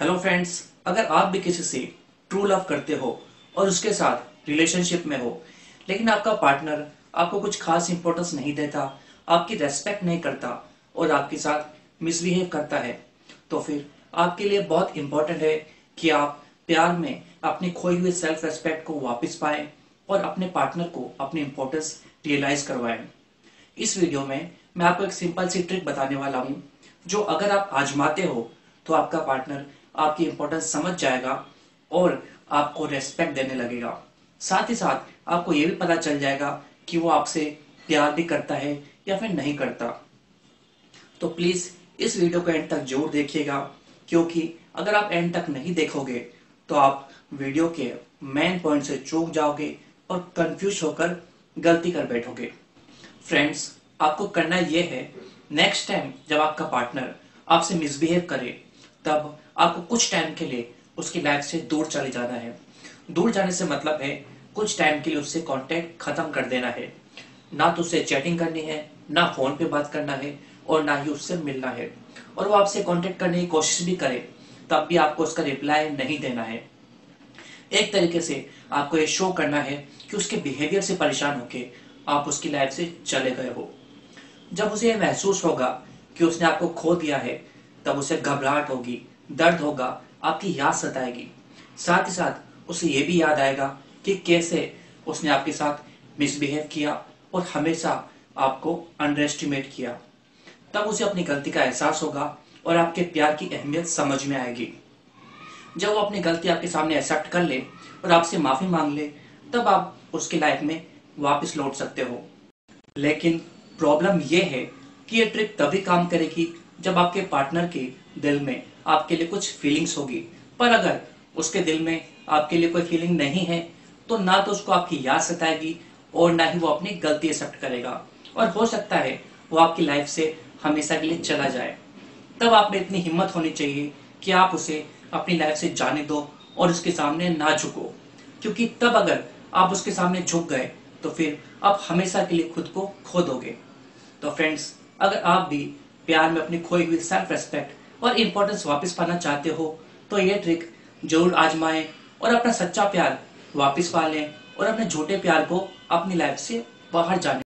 Hello friends अगर आप भी किसी से ट्रू लव करते हो और उसके साथ रिलेशनशिप में हो, लेकिन आपका पार्टनर आपको कुछ खास इंपॉर्टेंस नहीं देता, आपकी रेस्पेक्ट नहीं करता और आपके साथ मिसबिहेव करता है तो फिर आपके लिए बहुत इंपॉर्टेंट है कि आप प्यार में अपने खोई हुए सेल्फ रेस्पेक्ट को वापस पाएँ और अपने पार्टनर को अपनी इंपॉर्टेंस रियलाइज़ करवाएँ। इस वीडियो में मैं आपको एक सिंपल सी ट्रिक बताने वाला हूँ, जो अगर आप आजमाते हो तो आपका पार्टनर आपकी इंपॉर्टेंस समझ जाएगा और आपको रेस्पेक्ट देने लगेगा। साथ ही साथ आपको यह भी पता चल जाएगा कि वो आपसे प्यार भी करता है या फिर नहीं करता। तो प्लीज़ इस वीडियो को एंड तक ज़रूर देखिएगा, क्योंकि अगर आप एंड तक नहीं देखोगे तो आप वीडियो के मेन पॉइंट से चूक जाओगे और कंफ्यूज होकर गलती कर बैठोगे। फ्रेंड्स आपको करना यह है नेक्स्ट टाइम जब आपका पार्टनर आपसे मिसबिहेव करे तब आपको कुछ टाइम के लिए उसकी लाइफ से दूर चले जाना है। दूर जाने से मतलब है, कुछ टाइम के लिए उससे कांटेक्ट खत्म कर देना है। ना तो उससे चैटिंग करनी है, ना फ़ोन पे बात करना है और ना ही उससे मिलना है। और वो आपसे कांटेक्ट करने की कोशिश भी करे, तब भी आपको उसका रिप्लाई नहीं देना है। एक तरीके से आपको ये शो करना है कि उसके बिहेवियर से परेशान होके आप उसकी लाइफ से चले गए हो। जब उसे महसूस होगा कि उसने आपको खो दिया है तब उसे घबराहट होगी, दर्द होगा, आपकी याद सताएगी। साथ ही साथ उसे ये भी याद आएगा कि कैसे उसने आपके साथ मिसबिहेव किया और हमेशा आपको अंडर एस्टिमेट किया। तब उसे अपनी गलती का एहसास होगा और आपके प्यार की अहमियत समझ में आएगी। जब वो अपनी गलती आपके सामने एक्सेप्ट कर ले और आपसे माफ़ी मांग ले, तब आप उसकी लाइफ में वापस लौट सकते हो। लेकिन प्रॉब्लम यह है कि ये ट्रिक तभी काम करेगी जब आपके पार्टनर के दिल में आपके लिए कुछ फीलिंग्स होगी, पर अगर उसके दिल में आपके लिए कोई फीलिंग नहीं है तो ना तो उसको आपकी याद सताएगी और ना ही वो अपनी गलती एक्सेप्ट करेगा। और हो सकता है वो आपकी लाइफ से हमेशा के लिए चला जाए। तब आप में इतनी हिम्मत होनी चाहिए कि आप उसे अपनी लाइफ से जाने दो और उसके सामने ना झुको। क्योंकि तब अगर आप उसके सामने झुक गए तो फिर आप हमेशा के लिए खुद को खो दोगे। तो फ्रेंड्स अगर आप भी प्यार में अपनी खोई हुई सेल्फ रेस्पेक्ट और इम्पोर्टेंस वापस पाना चाहते हो तो ये ट्रिक ज़रूर आजमाएँ और अपना सच्चा प्यार वापस पा लें और अपने झूठे प्यार को अपनी लाइफ से बाहर जाने